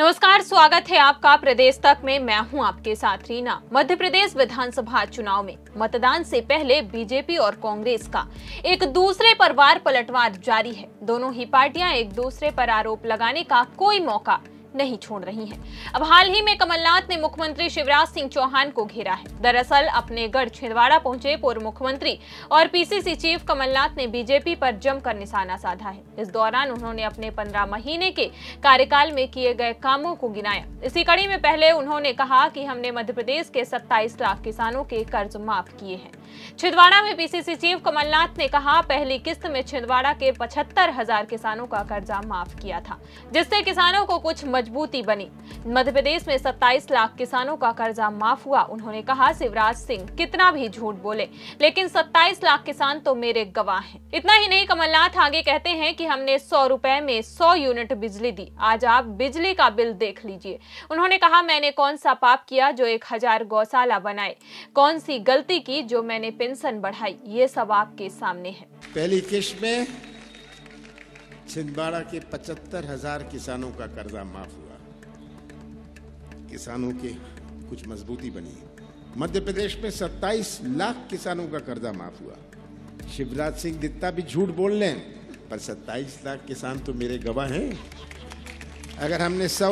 नमस्कार, स्वागत है आपका प्रदेश तक में। मैं हूँ आपके साथ रीना। मध्य प्रदेश विधानसभा चुनाव में मतदान से पहले बीजेपी और कांग्रेस का एक दूसरे पर वार पलटवार जारी है। दोनों ही पार्टियाँ एक दूसरे पर आरोप लगाने का कोई मौका नहीं छोड़ रही हैं। अब हाल ही में कमलनाथ ने मुख्यमंत्री शिवराज सिंह चौहान को घेरा है। दरअसल अपने गढ़ छिंदवाड़ा पहुँचे पूर्व मुख्यमंत्री और पीसीसी चीफ कमलनाथ ने बीजेपी पर जमकर निशाना साधा है। इस दौरान उन्होंने अपने पंद्रह महीने के कार्यकाल में किए गए कामों को गिनाया। इसी कड़ी में पहले उन्होंने कहा कि हमने मध्य प्रदेश के सत्ताईस लाख किसानों के कर्ज माफ़ किए हैं। छिंदवाड़ा में पीसीसी चीफ कमलनाथ ने कहा, पहली किस्त में छिंदवाड़ा के पचहत्तर हज़ार किसानों का कर्जा माफ़ किया था, जिससे किसानों को कुछ मजबूती बनी। मध्य प्रदेश में 27 लाख किसानों का कर्जा माफ़ हुआ। उन्होंने कहा, शिवराज सिंह कितना भी झूठ बोले, लेकिन 27 लाख किसान तो मेरे गवाह हैं। इतना ही नहीं, कमलनाथ आगे कहते हैं कि हमने सौ रुपए में सौ यूनिट बिजली दी। आज आप बिजली का बिल देख लीजिए। उन्होंने कहा, मैंने कौन सा पाप किया जो एक हज़ार गौशाला बनाए? कौन सी गलती की जो मैंने पेंशन बढ़ाई? ये सब आपके सामने है। पहली किश्त में छिंदवाड़ा के पचहत्तर हज़ार किसानों का कर्जा माफ़ हुआ। किसानों की कुछ मजबूती बनी। मध्य प्रदेश में 27 लाख किसानों का कर्जा माफ़ हुआ। शिवराज सिंह जितना भी झूठ बोल लें पर 27 लाख किसान तो मेरे गवाह हैं। अगर हमने सौ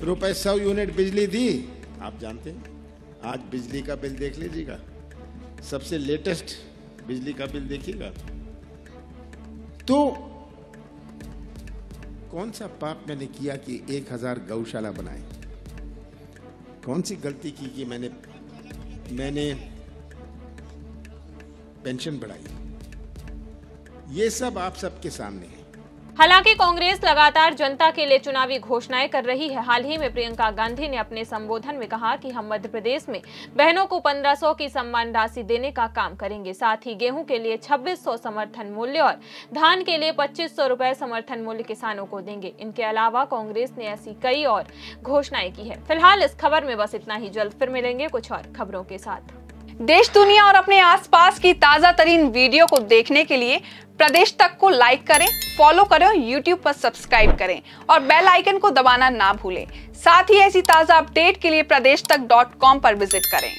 रुपए, सौ यूनिट बिजली दी, आप जानते हैं, आज बिजली का बिल देख लीजिएगा। सबसे लेटेस्ट बिजली का बिल देखिएगा। तो कौन सा पाप मैंने किया कि एक हज़ार गौशाला बनाए कौन सी गलती की कि मैंने मैंने पेंशन बढ़ाई? ये सब आप सबके सामने है। हालाँकि कांग्रेस लगातार जनता के लिए चुनावी घोषणाएँ कर रही है। हाल ही में प्रियंका गांधी ने अपने संबोधन में कहा कि हम मध्य प्रदेश में बहनों को 1500 की सम्मान राशि देने का काम करेंगे। साथ ही गेहूँ के लिए 2600 समर्थन मूल्य और धान के लिए 2500 रुपए समर्थन मूल्य किसानों को देंगे। इनके अलावा कांग्रेस ने ऐसी कई और घोषणाएँ की है। फ़िलहाल इस खबर में बस इतना ही। जल्द फिर मिलेंगे कुछ और खबरों के साथ। देश, दुनिया और अपने आसपास की ताज़ा तरीन वीडियो को देखने के लिए प्रदेश तक को लाइक करें फॉलो करें और यूट्यूब पर सब्सक्राइब करें और बेल आइकन को दबाना ना भूलें। साथ ही ऐसी ताज़ा अपडेट के लिए प्रदेश तक डॉट कॉम पर विज़िट करें।